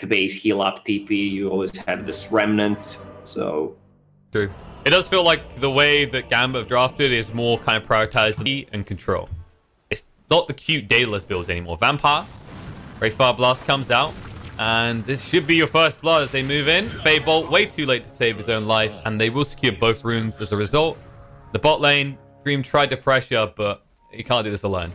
back to base, heal up TP. You always have this remnant. So True. It does feel like the way that Gambit have drafted is more kind of prioritized and control. It's not the cute dataless builds anymore. Vampire, Wraithfire Blast comes out, and this should be your first blood as they move in. Fade Bolt way too late to save his own life, and they will secure both runes as a result. The bot lane, Dream tried to pressure, but he can't do this alone.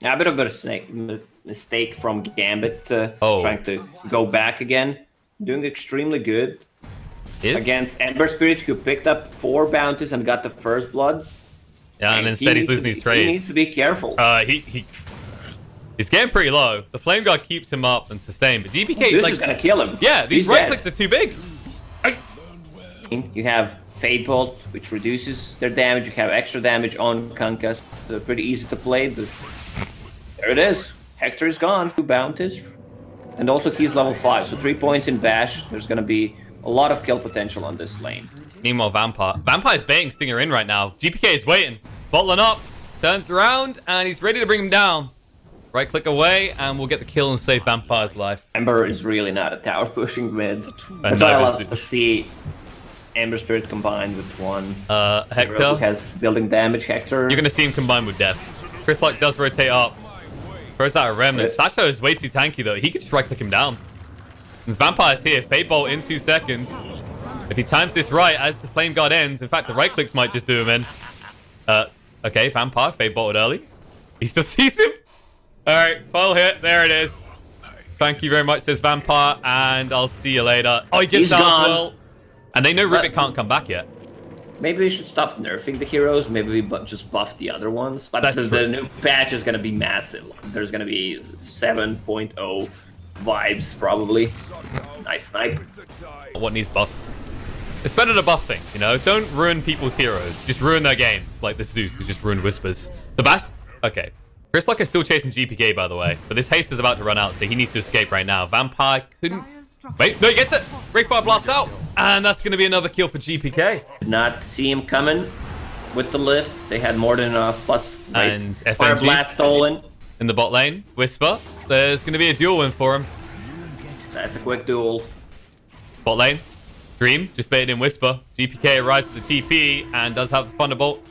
yeah, a bit of a mistake, m- mistake from Gambit uh, Oh. trying to go back again. Doing extremely good Is? against Ember Spirit, who picked up four bounties and got the first blood. Yeah, and he instead he's losing to these be- trades. He needs to be careful. Uh, he, he he's getting pretty low. The flame guard keeps him up and sustained, but GPK this like is gonna kill him. yeah, these He's right dead. clicks are too big. You have Fade Bolt, which reduces their damage. You have extra damage on Kunkka. So pretty easy to play. The- There it is. Hector is gone. Two bounties. And also he's level 5. So three points in Bash. There's going to be a lot of kill potential on this lane. Meanwhile, Vampire Vampire's baiting Stinger in right now. GPK is waiting, bottling up, turns around, and he's ready to bring him down. Right click away, and we'll get the kill and save Vampire's life. Ember is really not a tower pushing mid. I That's why I love to see Ember Spirit combined with one. Uh, hero Hector, who has building damage. Hector. you're gonna see him combined with Death. Chris Luck does rotate up. Throws out a remnant. Sasho is way too tanky though. He could just right click him down. And Vampire's here. Fade Bolt in two seconds. If he times this right as the Flame Guard ends, in fact, the right clicks might just do him in. Uh, okay, Vampire, Fade Bolted early. He still sees him. All right, full hit. There it is. Thank you very much, says Vampire, and I'll see you later. Oh, he gets He's out gone. as well. And they know Rubik can't come back yet. Maybe we should stop nerfing the heroes. Maybe we bu- just buff the other ones. But the, the new patch is gonna be massive. There's gonna be 7.0 vibes probably. Nice snipe. what needs buff. It's better to buff things, you know? Don't ruin people's heroes. Just ruin their game. Like the Zeus who just ruined Wisper's. The Bash... Okay. Chris Luck is still chasing GPK, by the way. But this haste is about to run out, so he needs to escape right now. Vampire couldn't... Wait, no, he gets it! Wraithfire Blast out! And that's going to be another kill for GPK. Did not see him coming with the lift. They had more than enough. Plus, right, And Fire FNG? Blast stolen. In the bot lane, Wisper. There's going to be a duel win for him. That's a quick duel. Bot lane. Dream, just baited in Wisper. GPK arrives to the TP and does have the Thunderbolt.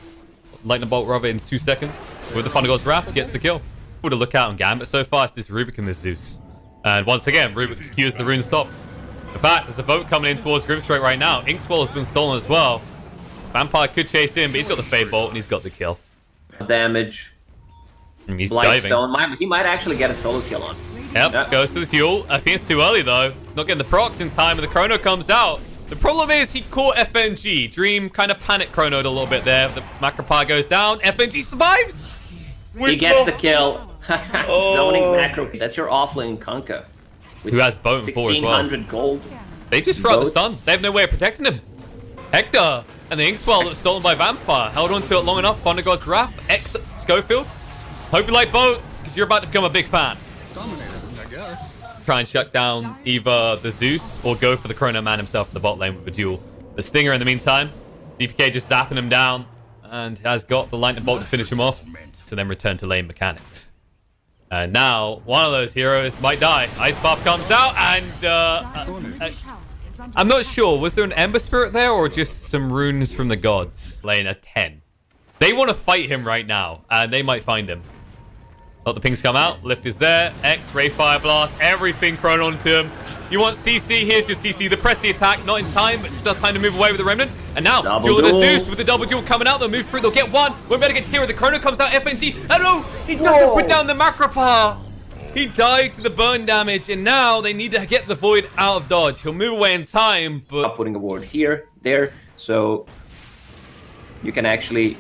Lightning Bolt rather in two seconds. With the Thunderbolt's Wrath, gets the kill. Would have look out on Gambit so far. It's this Rubik and this Zeus. And once again, Rubik secures the rune stop. In fact, there's a boat coming in towards Grimstroke right now. Inkswell has been stolen as well. Vampire could chase in, but he's got the Fade Bolt and he's got the kill. Damage. And he's Blight diving. Might, he might actually get a solo kill on. Yep, Yeah. goes to the duel. I think it's too early though. Not getting the procs in time, and the chrono comes out. The problem is he caught FNG. Dream kind of panic chronoed a little bit there. The Macropyre goes down. FNG survives. He gets the kill. Oh. Zoning macro. That's your offlane Kunkka. Who has boat and four as well. 1600 gold. They just throw out the stun. They have no way of protecting him. Hector and the Inkswell that was stolen by Vampire held on to it long enough. Thunder God's Wrath. X Scofield. Hope you like boats because you're about to become a big fan. Dominated, I guess. try and shut down either the Zeus or go for the Chrono Man himself in the bot lane with a duel. The Stinger in the meantime, GPK just zapping him down and has got the Lightning Bolt to finish him off to then return to lane mechanics. And now, one of those heroes might die. Ice Path comes out and uh, uh, I'm not sure. Was there an Ember Spirit there or just some runes from the gods? Lane a 10. They want to fight him right now and they might find him. Let the pings come out. Lift is there. X, Wraithfire Blast, everything thrown onto him. You want CC? Here's your CC. The press the attack, not in time, but just enough time to move away with the Remnant. And now, Double duel of the. Zeus with the double duel coming out. They'll move through. They'll get one. We're better get Kira. The Chrono comes out. FNG. Oh no! He doesn't put down the Macropyre. He died to the burn damage, and now they need to get the Void out of dodge. He'll move away in time, but Not putting a ward here, there. So you can actually.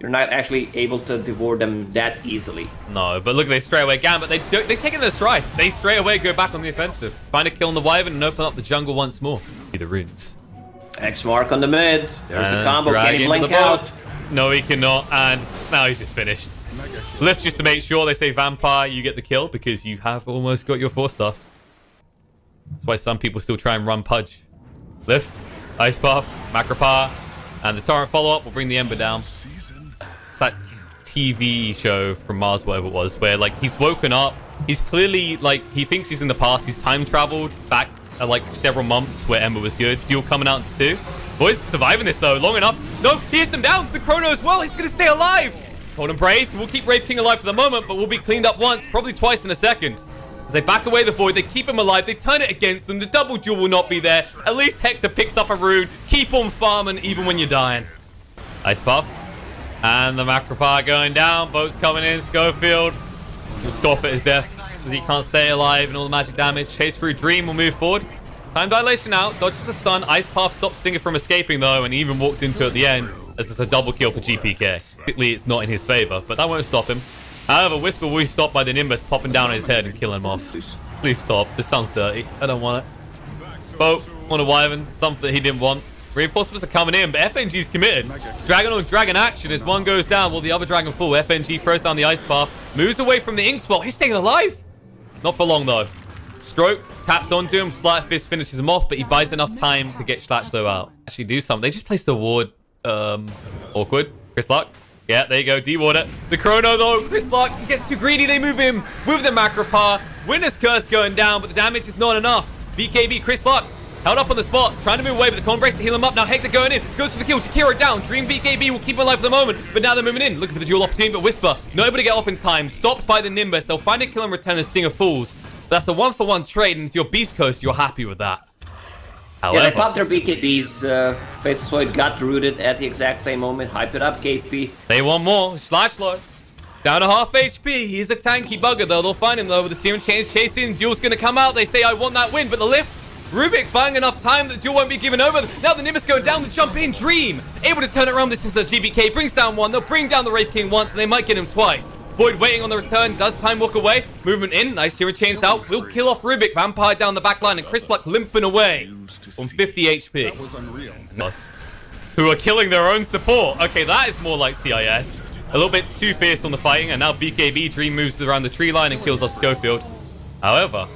You're not actually able to devour them that easily. No, but look, they straight away Gambit. They do, they take in their stride. They straight away go back on the offensive, find a kill on the Wyvern and open up the jungle once more. See the runes. X mark on the mid. There's the combo. Can he blink out? No, he cannot. And now he's just finished. Lift just to make sure they say vampire, you get the kill because you have almost got your four stuff. That's why some people still try and run Pudge. Lift, Ice Path, Macropyre, and the Torrent follow up will bring the Ember down. TV show from Mars, whatever it was, where like he's woken up. He's clearly like he thinks he's in the past. He's time traveled back uh, like several months where Ember was good. Duel coming out two. Boys surviving this though, long enough. No, he hits them down. The Chrono as well. He's gonna stay alive. Cold Embrace. We'll keep Wraith King alive for the moment, but we'll be cleaned up once, probably twice in a second. As they back away the Void, they keep him alive, they turn it against them, the double duel will not be there. At least Hector picks up a rune. Keep on farming even when you're dying. Ice Path. And the Macropyre going down. Boats coming in. Scofield will scoff at his death because he can't stay alive and all the magic damage. Chase through Dream will move forward. Time dilation out. Dodges the stun. Ice Path stops Stinger from escaping though and he even walks into it at the end as it's a double kill for GPK. Typically it's not in his favor, but that won't stop him. However, Wisper will be stopped by the Nimbus popping down on his head and killing him off. Please stop. This sounds dirty. I don't want it. Boat on a Wyvern. Something he didn't want. Reinforcements are coming in, but FNG's committed. Dragon on dragon action as one goes down while the other dragon fall. FNG throws down the ice bar, moves away from the ink spot. He's staying alive. Not for long, though. Stroke taps onto him. Slight Fist finishes him off, but he buys enough time to get though out. Actually do something. They just placed the ward. Um, awkward. Chris Luck. Yeah, there you go. D-ward it. The Chrono, though. Chris Luck, he gets too greedy. They move him with the Macropyre. Winter's Curse going down, but the damage is not enough. BKB, Chris Luck Held up on the spot, trying to move away, but the Cold Embrace to heal him up. Now Hector going in, goes for the kill. Jakiro down. Dream BKB will keep him alive for the moment, but now they're moving in, looking for the duel opportunity. But Wisper, not able to get off in time, stopped by the Nimbus. They'll find a kill and return a Stinger Fools. That's a one-for-one -one trade, and if you're Beast Coast, you're happy with that. However, yeah, they popped their BKBs. Uh, Faceless Void got rooted at the exact same moment. Hype it up, KP. They want more. Slash low. Down to half HP. He's a tanky bugger, though. They'll find him, though, with the Searing Chains chasing. Duel's going to come out. They say, I want that win, but the lift Rubik buying enough time that Duel won't be given over. Now the Nimbus going down the jump in. Dream able to turn it around. This is the GPK. Brings down one. They'll bring down the Wraith King once, and they might get him twice. Void waiting on the return. Does time walk away? Movement in. Nice Searing Chains out. We'll kill off Rubik. Vampire down the back line, and Chris Luck limping away on 50 HP. That was unreal. Who are killing their own support. Okay, that is more like CIS. A little bit too fierce on the fighting, and now BKB Dream moves around the tree line and kills off Scofield. However,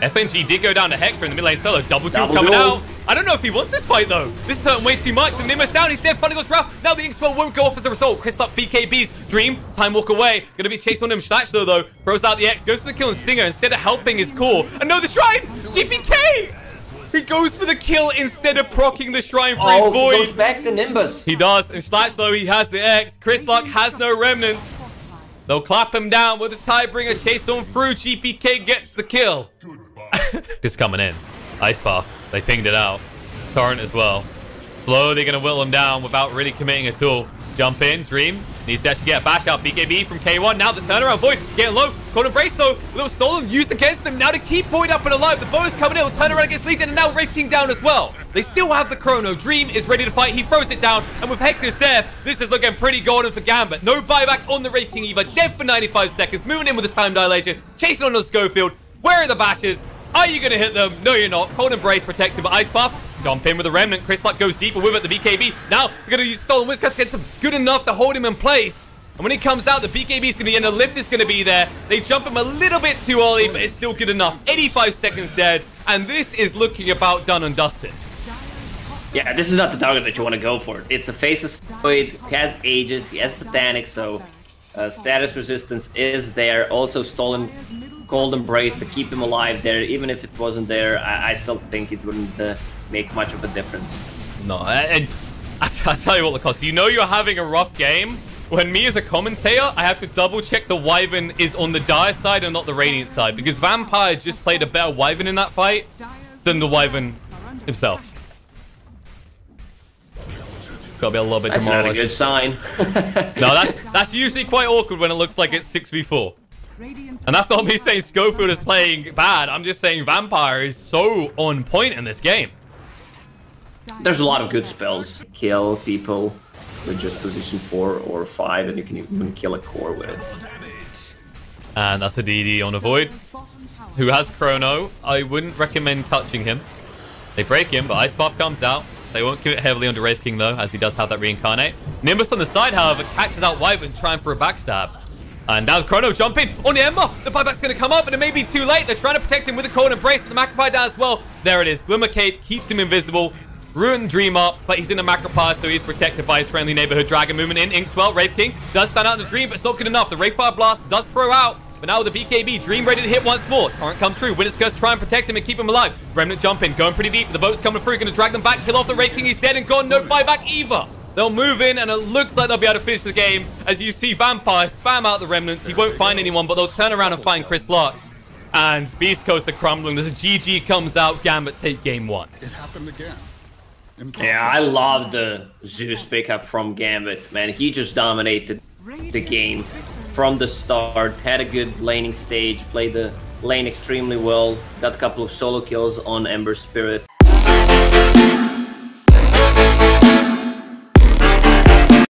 FNG did go down to Hector in the mid lane solo. Double duel coming duel. out. I don't know if he wants this fight, though. This is hurting way too much. The Nimbus down. He's dead. Funny goes rough. Now the Inkswell won't go off as a result. Chris up BKB's Dream. Time walk away. Gonna be chased on him. Slash, though, though. Throws out the X. Goes for the kill and Stinger instead of helping his core. And no, the Shrine! GPK! He goes for the kill instead of procking the Shrine for oh, his void. he goes back to Nimbus. He does. And Slash, though, he has the X. Chris Luck has no remnants. They'll clap him down with a Tidebringer chase on through. GPK gets the kill. Just coming in. Ice Path. They pinged it out. Torrent as well. Slowly going to whittle him down without really committing at all. Jump in. Dream. Needs to actually get a bash out. BKB from K1. Now the turnaround. Void getting low. Cold Embrace though. A little stolen. Used against them. Now to keep Void up and alive. The bow is coming in. Will turn around against Legion. And now Wraith King down as well. They still have the Chrono. Dream is ready to fight. He throws it down. And with Hector's death, this is looking pretty golden for Gambit. No buyback on the Wraith King either. Dead for 95 seconds. Moving in with the time dilation. Chasing on the Scofield. Where are the bashes? Are you going to hit them? No, you're not. Cold Embrace protects him, but Ice Path. Jump in with the Remnant. Chris Luck goes deeper with it. The BKB. Now, we're going to use Stolen Whiskas against him. Good enough to hold him in place. And when he comes out, the BKB is going to be in. The lift is going to be there. They jump him a little bit too early, but it's still good enough. 85 seconds dead. And this is looking about done and dusted. Yeah, this is not the target that you want to go for. It's a Faceless Void. He has Aegis. He has Satanic, so uh, status resistance is there. Also stolen Cold Embrace to keep him alive there. Even if it wasn't there, I, I still think it wouldn't uh, make much of a difference. No, and I, I tell you what, Lacoste, you know you're having a rough game when me as a commentator, I have to double check the Wyvern is on the Dire side and not the Radiant side because Vampire just played a better Wyvern in that fight than the Wyvern himself. Gotta be a little bit That's not a good sign. no, that's that's usually quite awkward when it looks like it's 6v4. And that's not me saying Scofield is playing bad. I'm just saying Vampire is so on point in this game. There's a lot of good spells. Kill people with just position 4 or 5, and you can even kill a core with it. And that's a DD on a Void, who has Chrono. I wouldn't recommend touching him. They break him, but Ice Path comes out. They won't commit heavily onto Wraith King, though, as he does have that Reincarnate. Nimbus on the side, however, catches out Wyvern, trying for a backstab. And now Chrono jumping oh, on the Ember. The buyback's going to come up, but it may be too late. They're trying to protect him with a cold embrace. The Macropyre down as well. There it is. Glimmer Cape keeps him invisible. Ruin Dream up, but he's in a macro pass, so he's protected by his friendly neighborhood dragon movement in. Inkswell, Wraith King does stand out in the Dream, but it's not good enough. The Wraithfire Blast does throw out, but now with the BKB, Dream ready to hit once more. Torrent comes through. Winter's Curse try and protect him and keep him alive. Remnant jumping, going pretty deep. The boat's coming through, gonna drag them back, kill off the Wraith King. He's dead and gone. No buyback either. They'll move in, and it looks like they'll be able to finish the game. As you see Vampire spam out the Remnants. He won't find anyone, but they'll turn around and find Chris Lark. And Beastcoast are crumbling. There's a GG comes out. Gambit take game one. It happened again. Impossible. Yeah, I love the Zeus pickup from Gambit, man. He just dominated the game from the start. Had a good laning stage, played the lane extremely well. Got a couple of solo kills on Ember Spirit.